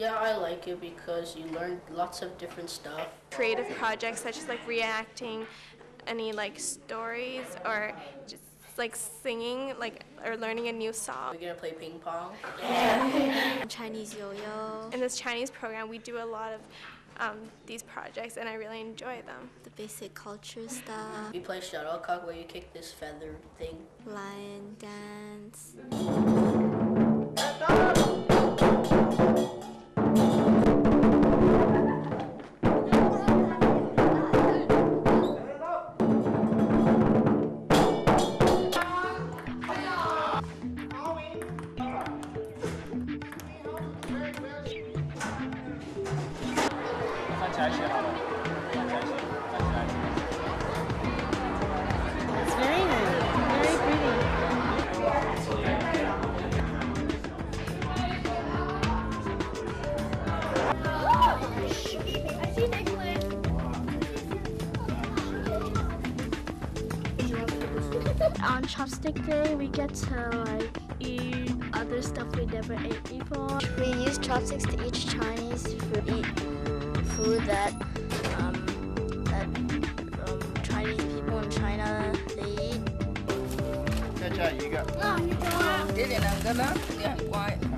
Yeah, I like it because you learn lots of different stuff. creative projects such as like reacting any like stories or just like singing like or learning a new song. We're gonna play ping pong. Chinese yo-yo, In this Chinese program, we do a lot of um, these projects and I really enjoy them. the basic culture stuff, We play shuttlecock where you kick this feather thing. lion dance. It's very nice, very pretty. On Chopstick Day, we get to like eat other stuff we never ate before. We use chopsticks to eat Chinese food, eat food that um, that um, Chinese people in China they eat. Cha Cha, you got. No, you go. Did it? I'm gonna. Yeah, quiet.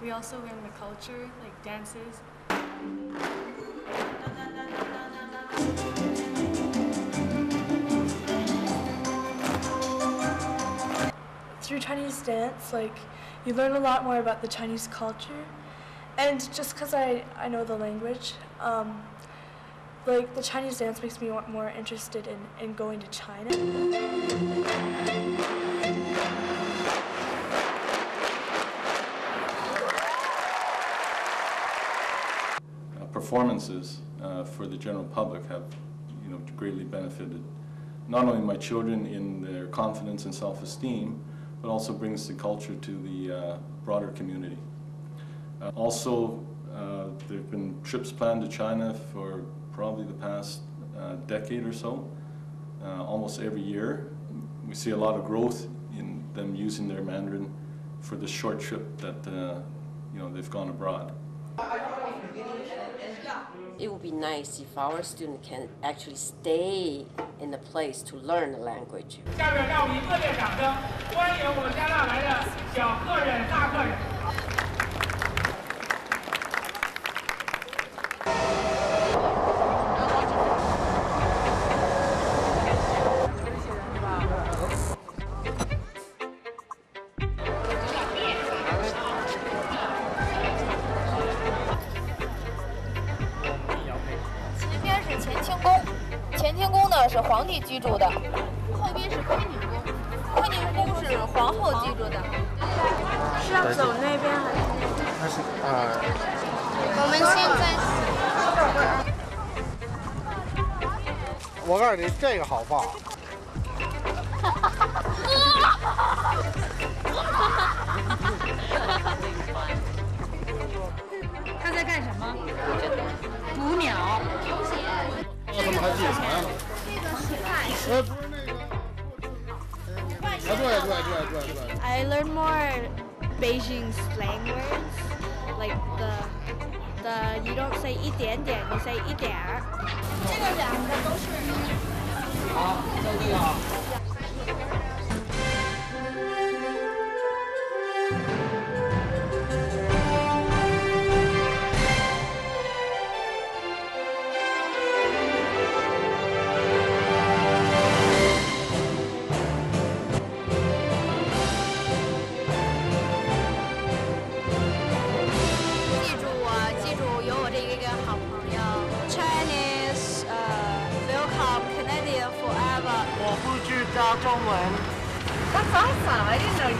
We also learn the culture, like dances. Through Chinese dance, like you learn a lot more about the Chinese culture, and just because I I know the language, um, like the Chinese dance makes me more interested in in going to China. uh, performances uh, for the general public have, you know, greatly benefited not only my children in their confidence and self-esteem, but also brings the culture to the uh, broader community. Uh, also, uh, there have been trips planned to China for probably the past uh, decade or so, uh, almost every year. We see a lot of growth in them using their Mandarin for the short trip that, you know, they've gone abroad. It would be nice if our student can actually stay in the place to learn the language. 呢是皇帝居住的，后边是坤宁宫，坤宁宫是皇后居住的。是要走那边还是？它是啊，我们现在我告诉你，这个好放。他在干什么？捕鸟。他们还自己传呢。呃，不是那个。啊，对对对对对。 I learn more Beijing slang words, like the the you don't say 一点点, you say 一点儿。这个两个都是。好，就这个 start on one. That's awesome. I didn't know